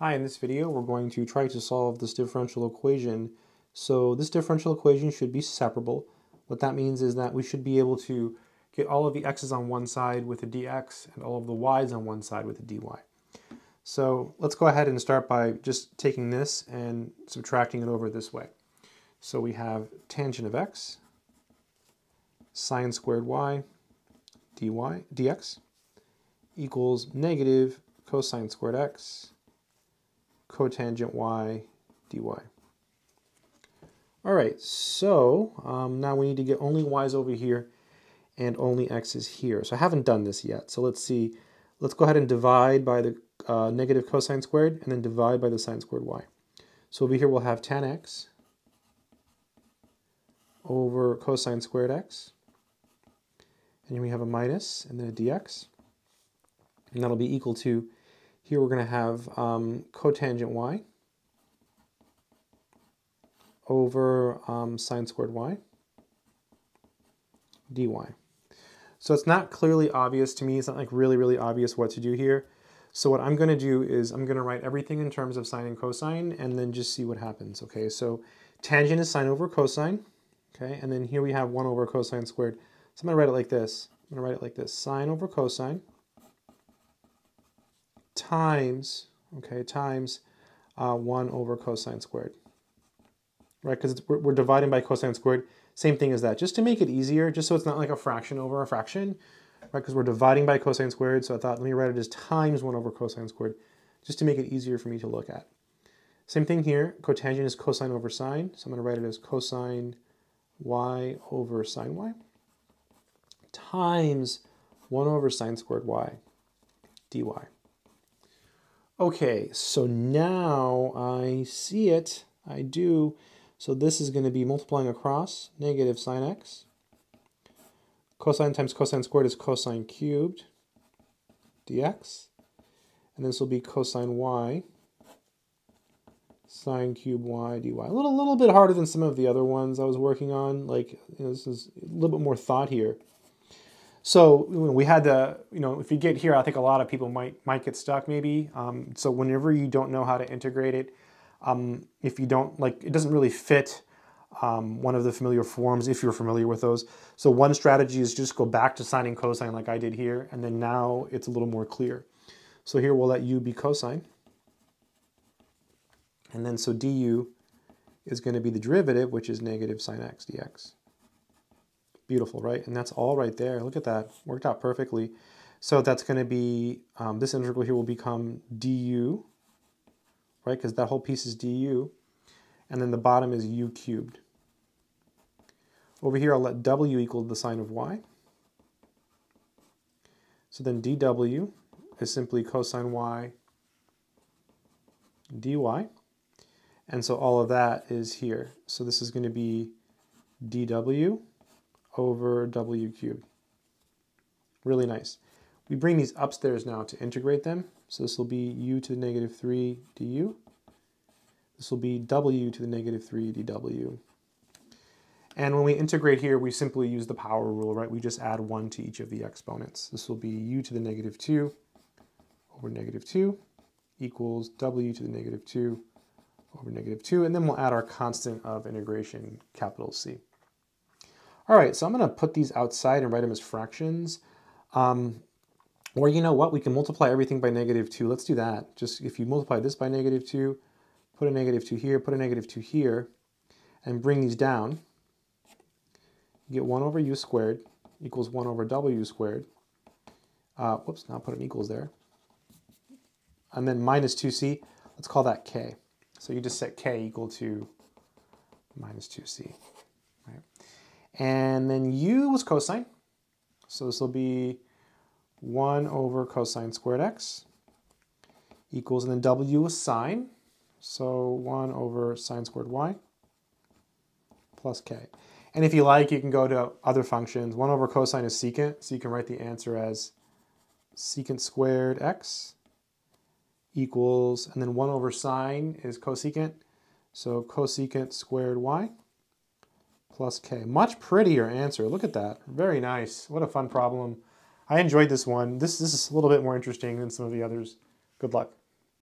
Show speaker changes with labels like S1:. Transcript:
S1: Hi, in this video we're going to try to solve this differential equation. So this differential equation should be separable. What that means is that we should be able to get all of the x's on one side with a dx and all of the y's on one side with a dy. So let's go ahead and start by just taking this and subtracting it over this way. So we have tangent of x, sine squared y, dy, dx equals negative cosine squared x cotangent y dy. All right, so um, now we need to get only y's over here and only x's here. So I haven't done this yet. So let's see. Let's go ahead and divide by the uh, negative cosine squared and then divide by the sine squared y. So over here we'll have tan x over cosine squared x. And we have a minus and then a dx. And that'll be equal to here we're going to have um, cotangent y over um, sine squared y dy. So it's not clearly obvious to me. It's not like really, really obvious what to do here. So what I'm going to do is I'm going to write everything in terms of sine and cosine and then just see what happens. Okay, so tangent is sine over cosine. Okay, and then here we have 1 over cosine squared. So I'm going to write it like this. I'm going to write it like this. Sine over cosine times, okay, times uh, 1 over cosine squared. Right, because we're, we're dividing by cosine squared. Same thing as that. Just to make it easier, just so it's not like a fraction over a fraction, right, because we're dividing by cosine squared, so I thought let me write it as times 1 over cosine squared, just to make it easier for me to look at. Same thing here, cotangent is cosine over sine, so I'm going to write it as cosine y over sine y times 1 over sine squared y dy. Okay, so now I see it. I do. So this is going to be multiplying across negative sine x. Cosine times cosine squared is cosine cubed dx. And this will be cosine y sine cube y dy. A little, little bit harder than some of the other ones I was working on. Like, you know, this is a little bit more thought here. So we had the, you know, if you get here, I think a lot of people might might get stuck maybe. Um, so whenever you don't know how to integrate it, um, if you don't, like, it doesn't really fit um, one of the familiar forms if you're familiar with those. So one strategy is just go back to sine and cosine like I did here, and then now it's a little more clear. So here we'll let u be cosine. And then so du is going to be the derivative, which is negative sine x dx. Beautiful, right? And that's all right there. Look at that. Worked out perfectly. So that's going to be, um, this integral here will become du, right? Because that whole piece is du. And then the bottom is u cubed. Over here, I'll let w equal the sine of y. So then dw is simply cosine y dy. And so all of that is here. So this is going to be dw over w cubed. Really nice. We bring these upstairs now to integrate them. So this will be u to the negative 3 du. This will be w to the negative 3 dw. And when we integrate here, we simply use the power rule, right? We just add 1 to each of the exponents. This will be u to the negative 2 over negative 2 equals w to the negative 2 over negative 2. And then we'll add our constant of integration, capital C. All right, so I'm going to put these outside and write them as fractions. Um, or you know what, we can multiply everything by negative 2. Let's do that. Just if you multiply this by negative 2, put a negative 2 here, put a negative 2 here, and bring these down, you get 1 over u squared equals 1 over w squared. Uh, whoops, now put an equals there. And then minus 2c, let's call that k. So you just set k equal to minus 2c. And then u was cosine. So this will be 1 over cosine squared x equals, and then w was sine. So 1 over sine squared y plus k. And if you like, you can go to other functions. 1 over cosine is secant, so you can write the answer as secant squared x equals, and then 1 over sine is cosecant, so cosecant squared y plus k. Much prettier answer. Look at that. Very nice. What a fun problem. I enjoyed this one. This, this is a little bit more interesting than some of the others. Good luck.